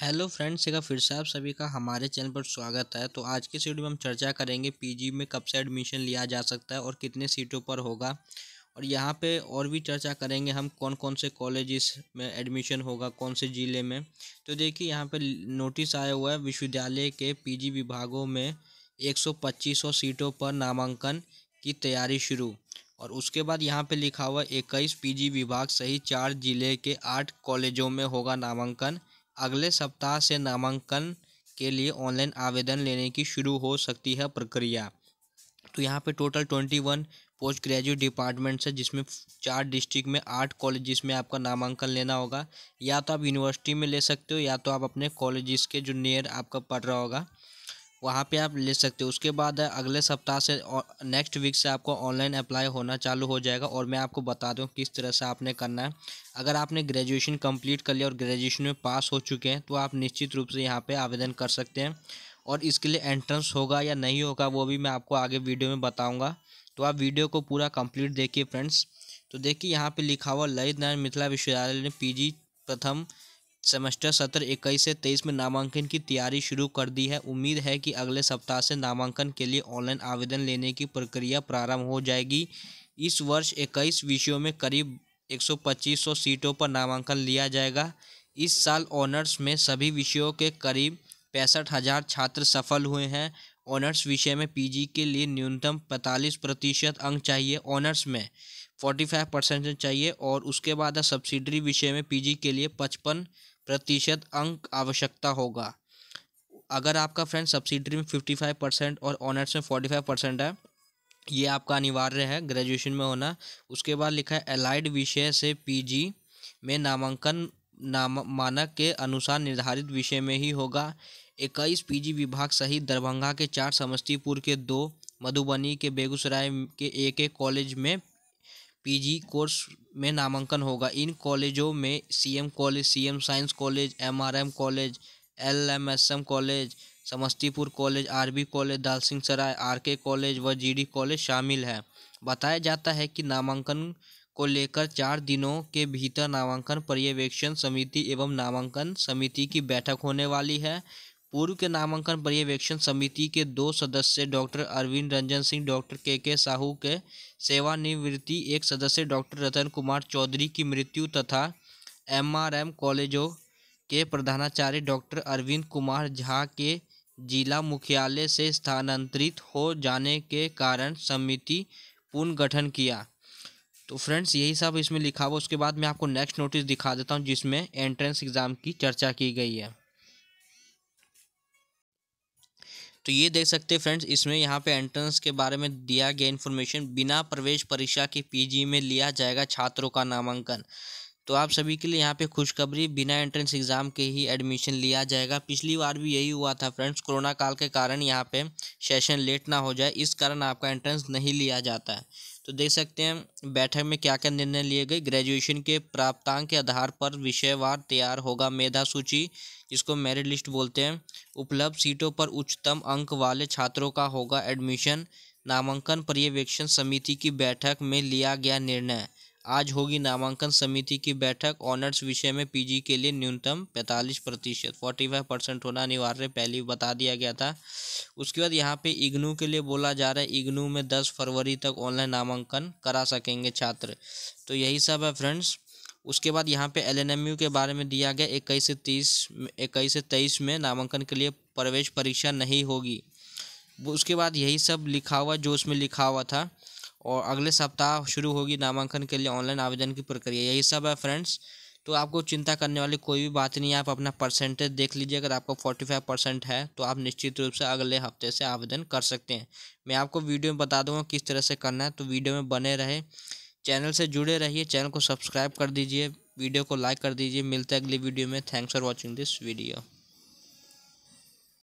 Hello friends एक फिर से आप सभी का हमारे चैनल पर स्वागत है। तो आज की वीडियो में हम चर्चा करेंगे पीजी में कब से एडमिशन लिया जा सकता है और कितने सीटों पर होगा। और यहाँ पे और भी चर्चा करेंगे हम कौन कौन से कॉलेजेस में एडमिशन होगा, कौन से ज़िले में। तो देखिए, यहाँ पे नोटिस आया हुआ है, विश्वविद्यालय के पीजी विभागों में एक सौ सीटों पर नामांकन की तैयारी शुरू। और उसके बाद यहाँ पे लिखा हुआ इक्कीस पीजी विभाग सहित चार ज़िले के आठ कॉलेजों में होगा नामांकन। अगले सप्ताह से नामांकन के लिए ऑनलाइन आवेदन लेने की शुरू हो सकती है प्रक्रिया। तो यहाँ पे total twenty one post graduate departments है, जिसमें चार डिस्ट्रिक्ट में, आठ कॉलेज में आपका नामांकन लेना होगा। या तो आप यूनिवर्सिटी में ले सकते हो, या तो आप अपने कॉलेज के जो नियर आपका पढ़ रहा होगा वहाँ पे आप ले सकते हो। उसके बाद अगले सप्ताह से नेक्स्ट वीक से आपको ऑनलाइन अप्लाई होना चालू हो जाएगा और मैं आपको बता दूँ किस तरह से आपने करना है। अगर आपने ग्रेजुएशन कंप्लीट कर लिया और ग्रेजुएशन में पास हो चुके हैं तो आप निश्चित रूप से यहाँ पे आवेदन कर सकते हैं। और इसके लिए एंट्रेंस होगा या नहीं होगा, वो भी मैं आपको आगे वीडियो में बताऊँगा। तो आप वीडियो को पूरा कंप्लीट देखिए फ्रेंड्स तो देखिए, यहाँ पर लिखा हुआ ललित नारायण मिथिला विश्वविद्यालय ने पी प्रथम सेमेस्टर सत्र इक्कीस से तेईस में नामांकन की तैयारी शुरू कर दी है। उम्मीद है कि अगले सप्ताह से नामांकन के लिए ऑनलाइन आवेदन लेने की प्रक्रिया प्रारंभ हो जाएगी। इस वर्ष इक्कीस विषयों में करीब एक सौ सीटों पर नामांकन लिया जाएगा। इस साल ऑनर्स में सभी विषयों के करीब पैंसठ हज़ार छात्र सफल हुए हैं। ऑनर्स विषय में पीजी के लिए न्यूनतम पैंतालीस प्रतिशत अंक चाहिए। ऑनर्स में फोर्टी फाइव परसेंट चाहिए और उसके बाद सब्सिडरी विषय में पीजी के लिए पचपन प्रतिशत अंक आवश्यकता होगा। अगर आपका फ्रेंड सब्सिडरी में फिफ्टी फाइव परसेंट और ऑनर्स में फोर्टी फाइव परसेंट है, ये आपका अनिवार्य है ग्रेजुएशन में होना। उसके बाद लिखा है एलाइड विषय से पीजी में नामांकन नाम मानक के अनुसार निर्धारित विषय में ही होगा। इक्कीस पीजी विभाग सहित दरभंगा के चार समस्तीपुर के दो, मधुबनी के बेगूसराय के एक एक कॉलेज में पीजी कोर्स में नामांकन होगा। इन कॉलेजों में CM college, CM science college, MRM college, LMSM college, Samastipur college, RB college Dal Singh Sarai RK college व जीडी कॉलेज शामिल है। बताया जाता है कि नामांकन को लेकर चार दिनों के भीतर नामांकन पर्यवेक्षण समिति एवं नामांकन समिति की बैठक होने वाली है। पूर्व के नामांकन पर्यवेक्षण समिति के दो सदस्य doctor Arvind Ranjan Singh, doctor K K Sahu के सेवानिवृत्ति, एक सदस्य डॉक्टर रतन कुमार चौधरी की मृत्यु तथा एमआरएम कॉलेजों के प्रधानाचार्य डॉक्टर अरविंद कुमार झा के जिला मुख्यालय से स्थानांतरित हो जाने के कारण समिति पुनर्गठन किया। तो फ्रेंड्स, यही सब इसमें लिखा हुआ उसके बाद मैं आपको नेक्स्ट नोटिस दिखा देता हूँ जिसमें एंट्रेंस एग्ज़ाम की चर्चा की गई है। तो ये देख सकते हैं फ्रेंड्स, इसमें यहाँ पे एंट्रेंस के बारे में दिया गया इन्फॉर्मेशन बिना प्रवेश परीक्षा की पीजी में लिया जाएगा छात्रों का नामांकन। तो आप सभी के लिए यहाँ पे खुशखबरी, बिना एंट्रेंस एग्ज़ाम के ही एडमिशन लिया जाएगा। पिछली बार भी यही हुआ था फ्रेंड्स, कोरोना काल के कारण यहाँ पर सेशन लेट ना हो जाए, इस कारण आपका एंट्रेंस नहीं लिया जाता है। तो देख सकते हैं, बैठक में क्या क्या निर्णय लिए गए? ग्रेजुएशन के प्राप्तांक के आधार पर विषयवार तैयार होगा, मेधा सूची, जिसको मेरिट लिस्ट बोलते हैं। उपलब्ध सीटों पर उच्चतम अंक वाले छात्रों का होगा एडमिशन नामांकन पर्यवेक्षण समिति की बैठक में लिया गया निर्णय। आज होगी नामांकन समिति की बैठक। ऑनर्स विषय में पीजी के लिए न्यूनतम पैंतालीस प्रतिशत, फोर्टी फाइव परसेंट होना अनिवार्य, पहले बता दिया गया था। उसके बाद यहाँ पे इग्नू के लिए बोला जा रहा है, इग्नू में दस फरवरी तक ऑनलाइन नामांकन करा सकेंगे छात्र। तो यही सब है फ्रेंड्स। उसके बाद यहाँ पे एलएनएमयू के बारे में दिया गया, इक्कीस से तीस, इक्कीस से तेईस में नामांकन के लिए प्रवेश परीक्षा नहीं होगी। उसके बाद यही सब लिखा हुआ जो उसमें लिखा हुआ था। और अगले सप्ताह शुरू होगी नामांकन के लिए ऑनलाइन आवेदन की प्रक्रिया। यही सब है फ्रेंड्स तो आपको चिंता करने वाली कोई भी बात नहीं है। आप अपना परसेंटेज देख लीजिए। अगर आपका फोर्टी फाइव परसेंट है तो आप निश्चित रूप से अगले हफ़्ते से आवेदन कर सकते हैं। मैं आपको वीडियो में बता दूँगा किस तरह से करना है। तो वीडियो में बने रहे। चैनल से जुड़े रहिए। चैनल को सब्सक्राइब कर दीजिए। वीडियो को लाइक कर दीजिए। मिलते हैं अगली वीडियो में। Thanks for watching this video